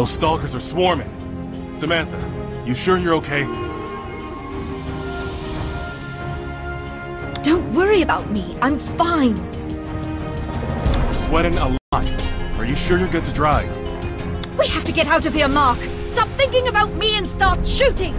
Those stalkers are swarming. Samantha, you sure you're okay? Don't worry about me. I'm fine. You're sweating a lot. Are you sure you're good to drive? We have to get out of here, Mark. Stop thinking about me and start shooting.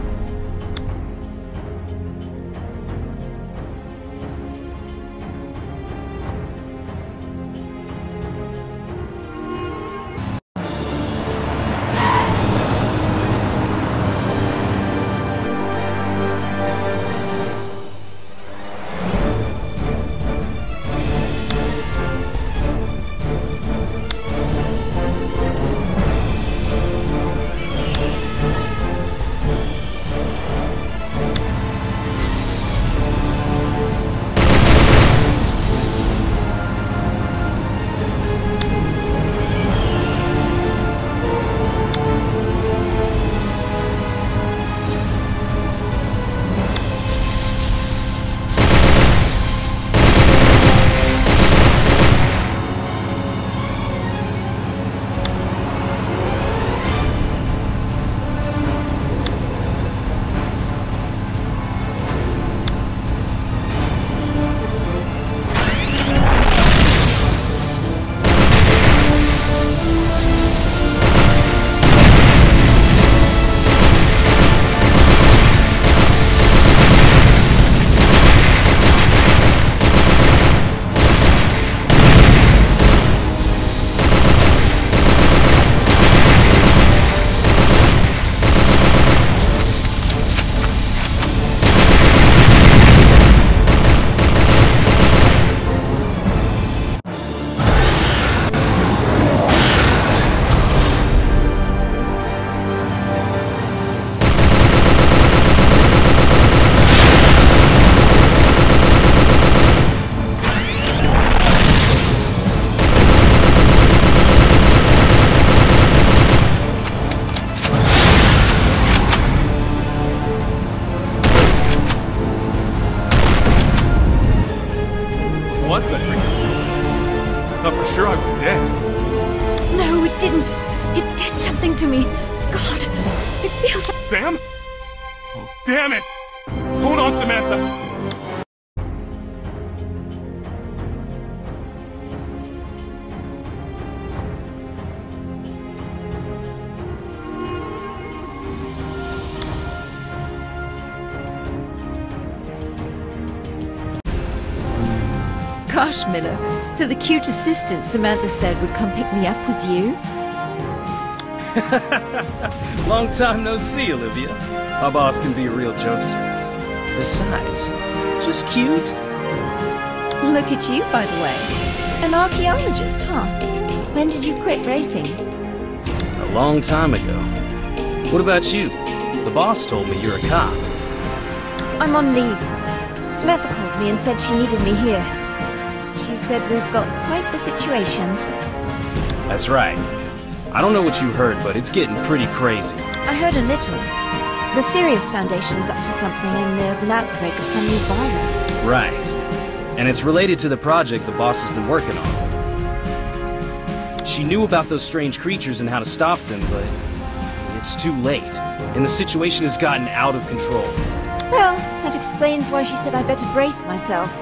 Something to me. God, it feels like... Sam? Oh, damn it! Hold on, Samantha! Gosh, Miller. So the cute assistant Samantha said would come pick me up was you? Long time no see, Olivia. My boss can be a real jokester. Besides, just cute. Look at you, by the way. An archaeologist, huh? When did you quit racing? A long time ago. What about you? The boss told me you're a cop. I'm on leave. Samantha called me and said she needed me here. She said we've got quite the situation. That's right. I don't know what you heard, but it's getting pretty crazy. I heard a little. The Sirius Foundation is up to something and there's an outbreak of some new virus. Right. And it's related to the project the boss has been working on. She knew about those strange creatures and how to stop them, but it's too late. And the situation has gotten out of control. Well, that explains why she said I better brace myself.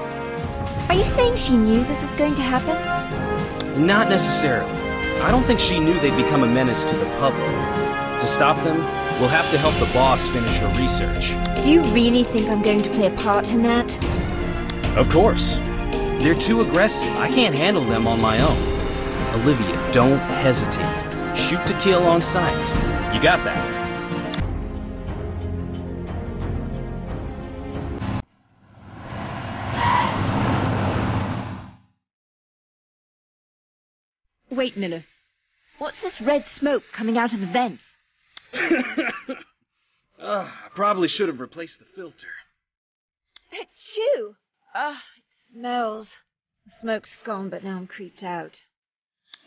Are you saying she knew this was going to happen? Not necessarily. I don't think she knew they'd become a menace to the public. To stop them, we'll have to help the boss finish her research. Do you really think I'm going to play a part in that? Of course. They're too aggressive. I can't handle them on my own. Olivia, don't hesitate. Shoot to kill on sight. You got that? Wait, Miller. What's this red smoke coming out of the vents? Ugh, I probably should have replaced the filter. Achoo! Ah, it smells. The smoke's gone, but now I'm creeped out.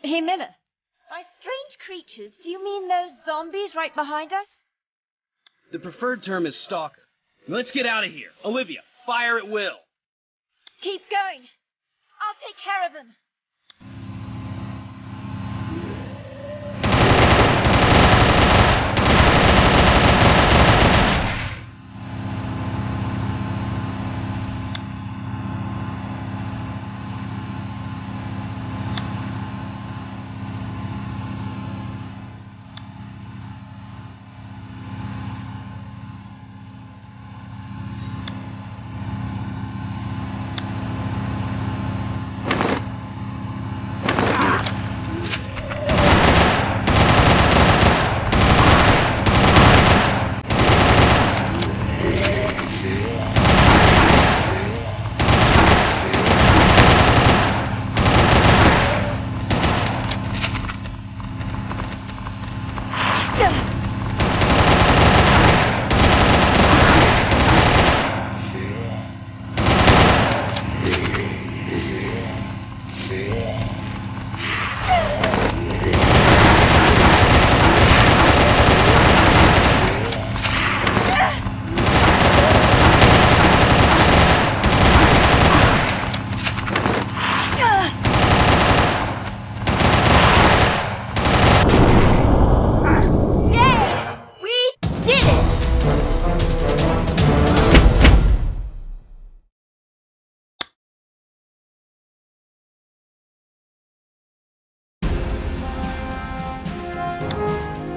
Hey, Miller. By strange creatures, do you mean those zombies right behind us? The preferred term is stalker. Let's get out of here. Olivia, fire at will. Keep going. I'll take care of them.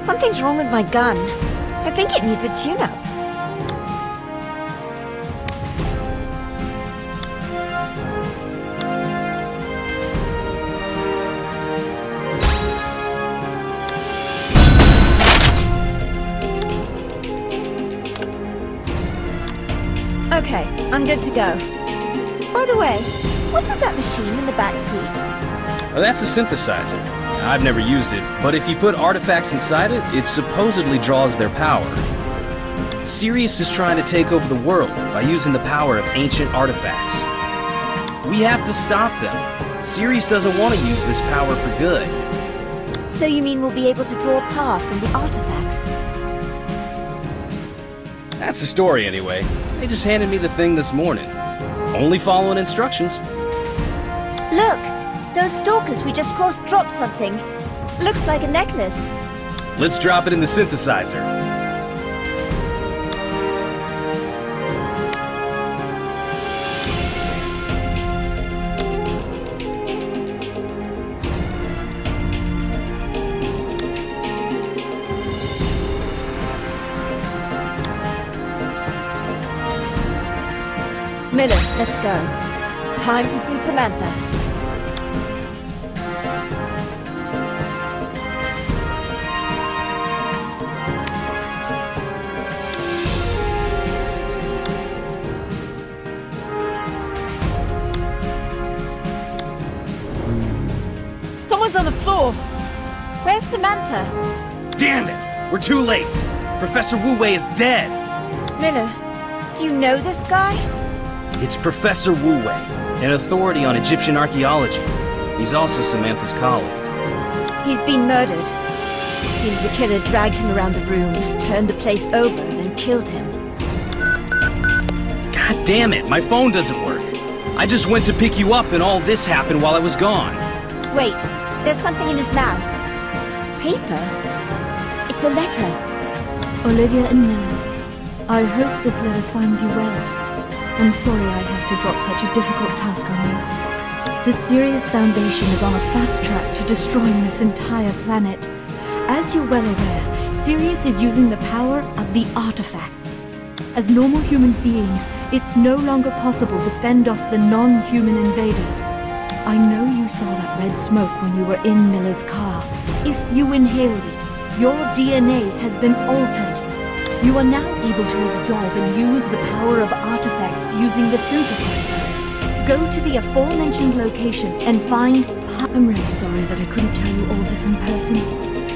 Something's wrong with my gun. I think it needs a tune-up. Okay, I'm good to go. By the way, what is that machine in the back seat? That's a synthesizer. I've never used it, but if you put artifacts inside it, it supposedly draws their power. Sirius is trying to take over the world by using the power of ancient artifacts. We have to stop them. Sirius doesn't want to use this power for good. So you mean we'll be able to draw power from the artifacts? That's the story anyway. They just handed me the thing this morning. Only following instructions. Look! Those stalkers we just crossed dropped something. Looks like a necklace. Let's drop it in the synthesizer. Miller, let's go. Time to see Samantha. Damn it! We're too late! Professor Wu Wei is dead! Miller, do you know this guy? It's Professor Wu Wei, an authority on Egyptian archaeology. He's also Samantha's colleague. He's been murdered. Seems the killer dragged him around the room, turned the place over, then killed him. God damn it, my phone doesn't work. I just went to pick you up and all this happened while I was gone. Wait, there's something in his mouth. Paper? It's a letter. Olivia and Miller, I hope this letter finds you well. I'm sorry I have to drop such a difficult task on you. The Sirius Foundation is on a fast track to destroying this entire planet. As you're well aware, Sirius is using the power of the artifacts. As normal human beings, it's no longer possible to fend off the non-human invaders. I know you saw that red smoke when you were in Miller's car. If you inhaled it, your DNA has been altered. You are now able to absorb and use the power of artifacts using the synthesizer. Go to the aforementioned location and find... I'm really sorry that I couldn't tell you all this in person.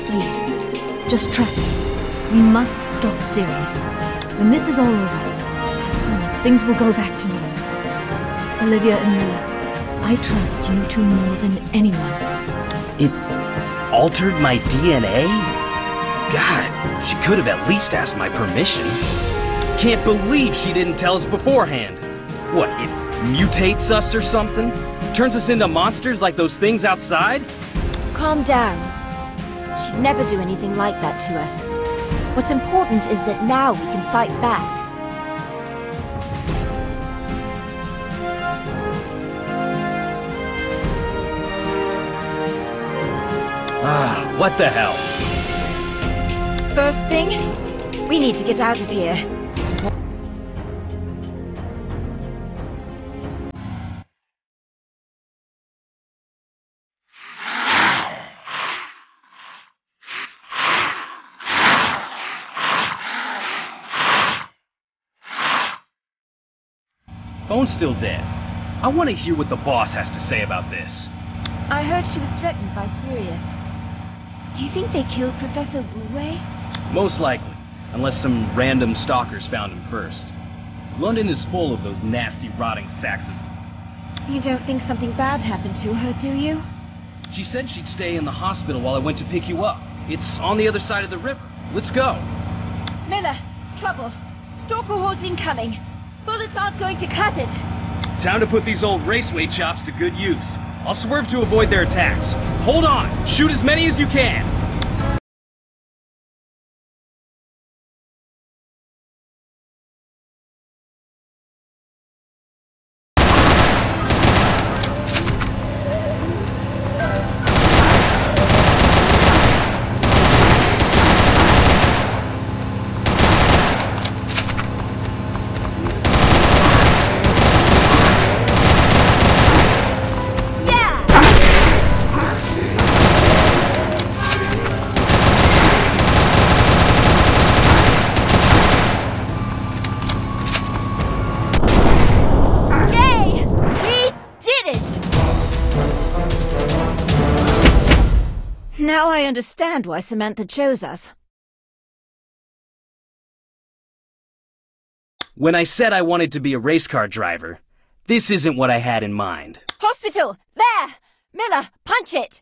Please, just trust me. We must stop Sirius. When this is all over, I promise things will go back to normal. Olivia and Miller, I trust you two more than anyone. It altered my DNA? God, she could have at least asked my permission. Can't believe she didn't tell us beforehand. What, it mutates us or something? Turns us into monsters like those things outside? Calm down. She'd never do anything like that to us. What's important is that now we can fight back. Ah, what the hell? First thing, we need to get out of here. Phone's still dead. I want to hear what the boss has to say about this. I heard she was threatened by Sirius. Do you think they killed Professor Wu Wei? Most likely, unless some random stalkers found him first. London is full of those nasty, rotting sacks of... You don't think something bad happened to her, do you? She said she'd stay in the hospital while I went to pick you up. It's on the other side of the river. Let's go. Miller, trouble. Stalker hordes incoming. Bullets aren't going to cut it. Time to put these old raceway chops to good use. I'll swerve to avoid their attacks. Hold on! Shoot as many as you can! Now I understand why Samantha chose us. When I said I wanted to be a race car driver, this isn't what I had in mind. Hospital! There! Miller, punch it!